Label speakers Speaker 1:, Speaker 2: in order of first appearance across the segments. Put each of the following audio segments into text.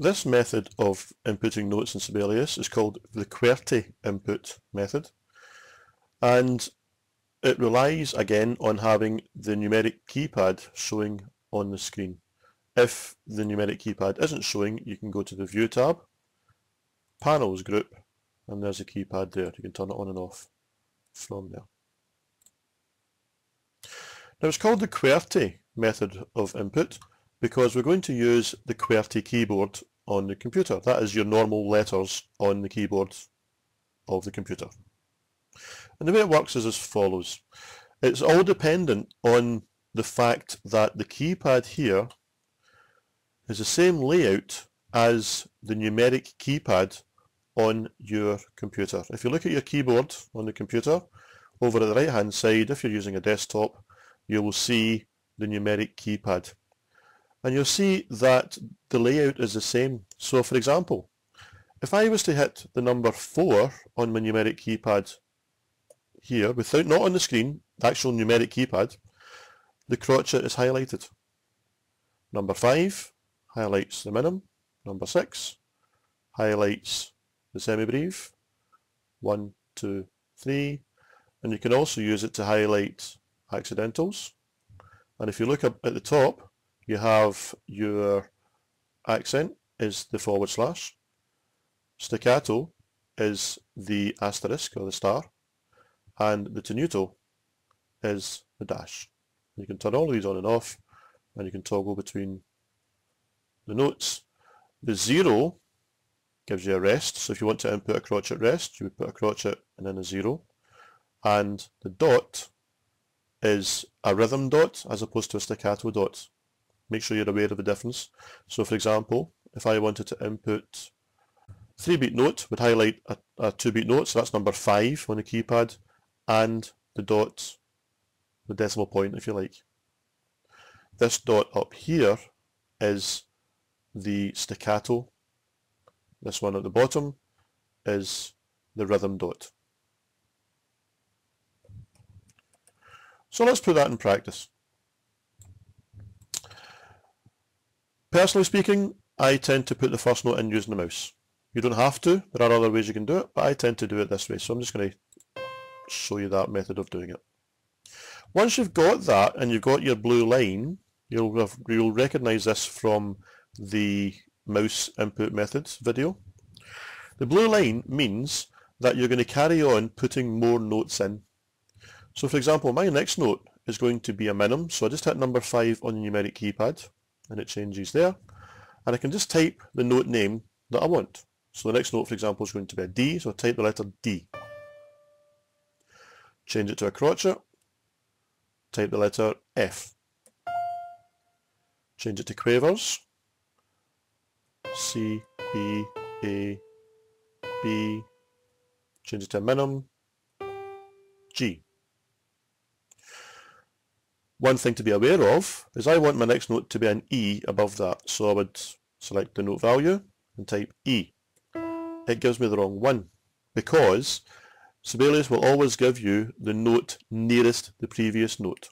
Speaker 1: This method of inputting notes in Sibelius is called the QWERTY input method and it relies again on having the numeric keypad showing on the screen. If the numeric keypad isn't showing you can go to the View tab, Panels group and there's a keypad there. You can turn it on and off from there. Now it's called the QWERTY method of input because we're going to use the QWERTY keyboard on the computer. That is your normal letters on the keyboard of the computer. And the way it works is as follows. It's all dependent on the fact that the keypad here is the same layout as the numeric keypad on your computer. If you look at your keyboard on the computer, over at the right hand side, if you're using a desktop, you will see the numeric keypad. And you'll see that the layout is the same. So for example, if I was to hit the number 4 on my numeric keypad here, without not on the screen, the actual numeric keypad, the crotchet is highlighted. Number 5 highlights the minim. Number 6 highlights the semi-breve. 1, 2, 3. And you can also use it to highlight accidentals. And if you look up at the top, you have your accent is the forward slash, staccato is the asterisk or the star, and the tenuto is the dash. You can turn all of these on and off, and you can toggle between the notes. The zero gives you a rest, so if you want to input a crotchet rest, you would put a crotchet and then a zero. And the dot is a rhythm dot as opposed to a staccato dot. Make sure you're aware of the difference. So for example, if I wanted to input 3-beat note would highlight a, a 2-beat note, so that's number 5 on the keypad, and the dot, the decimal point if you like. This dot up here is the staccato. This one at the bottom is the rhythm dot. So let's put that in practice. Personally speaking, I tend to put the first note in using the mouse. You don't have to, there are other ways you can do it, but I tend to do it this way, so I'm just going to show you that method of doing it. Once you've got that and you've got your blue line, you'll, you'll recognize this from the mouse input methods video. The blue line means that you're going to carry on putting more notes in so for example, my next note is going to be a minim, so I just hit number 5 on the numeric keypad, and it changes there. And I can just type the note name that I want. So the next note, for example, is going to be a D, so I type the letter D. Change it to a crotchet, type the letter F. Change it to quavers, C, B, A, B, change it to a minim, G. One thing to be aware of is I want my next note to be an E above that. So I would select the note value and type E. It gives me the wrong one because Sibelius will always give you the note nearest the previous note.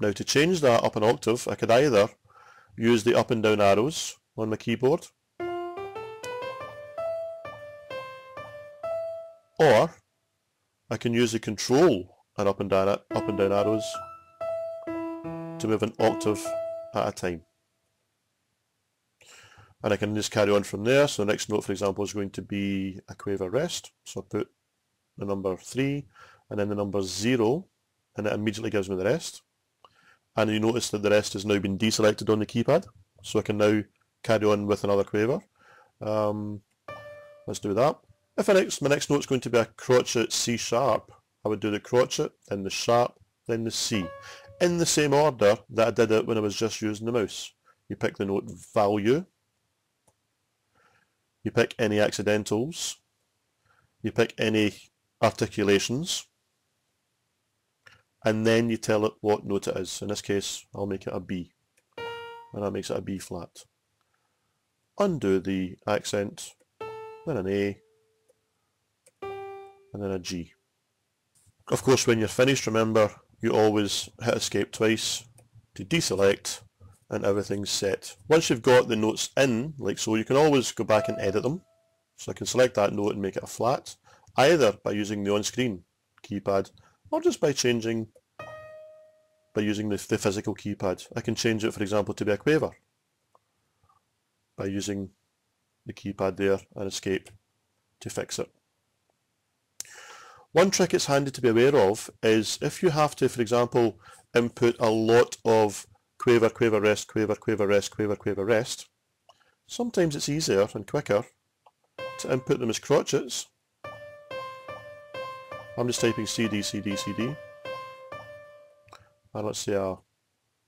Speaker 1: Now to change that up an octave, I could either use the up and down arrows on my keyboard or I can use the control and up and down up and down arrows to move an octave at a time. And I can just carry on from there. So the next note, for example, is going to be a quaver rest. So I put the number 3 and then the number 0 and it immediately gives me the rest. And you notice that the rest has now been deselected on the keypad. So I can now carry on with another quaver. Um, let's do that. If my next, my next note is going to be a crotchet C sharp, I would do the crotchet, then the sharp, then the C in the same order that I did it when I was just using the mouse. You pick the note value, you pick any accidentals, you pick any articulations, and then you tell it what note it is. In this case, I'll make it a B, and that makes it a B flat. Undo the accent, then an A, and then a G. Of course, when you're finished, remember you always hit escape twice to deselect and everything's set. Once you've got the notes in, like so, you can always go back and edit them. So I can select that note and make it a flat, either by using the on-screen keypad or just by changing, by using the, the physical keypad. I can change it, for example, to be a quaver by using the keypad there and escape to fix it. One trick it's handy to be aware of is if you have to, for example, input a lot of quaver, quaver, rest, quaver, quaver, rest, quaver, quaver, rest, sometimes it's easier and quicker to input them as crotchets. I'm just typing CD, CD, CD. And let's say a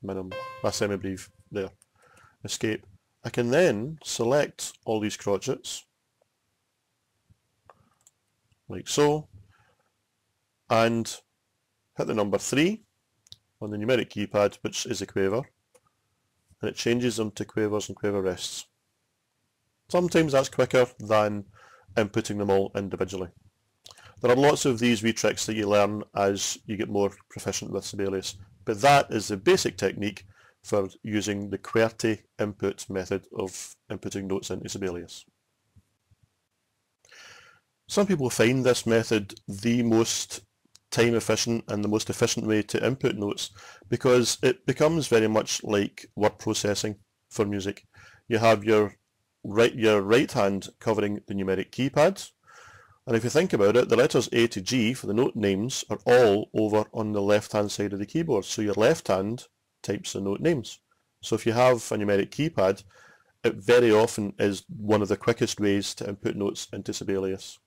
Speaker 1: minim, a semi-breve there. Escape. I can then select all these crotchets, like so, and hit the number 3 on the numeric keypad, which is a quaver, and it changes them to quavers and quaver rests. Sometimes that's quicker than inputting them all individually. There are lots of these wee tricks that you learn as you get more proficient with Sibelius, but that is the basic technique for using the QWERTY input method of inputting notes into Sibelius. Some people find this method the most time efficient and the most efficient way to input notes because it becomes very much like word processing for music. You have your right, your right hand covering the numeric keypad and if you think about it, the letters A to G for the note names are all over on the left hand side of the keyboard. So your left hand types the note names. So if you have a numeric keypad, it very often is one of the quickest ways to input notes into Sibelius.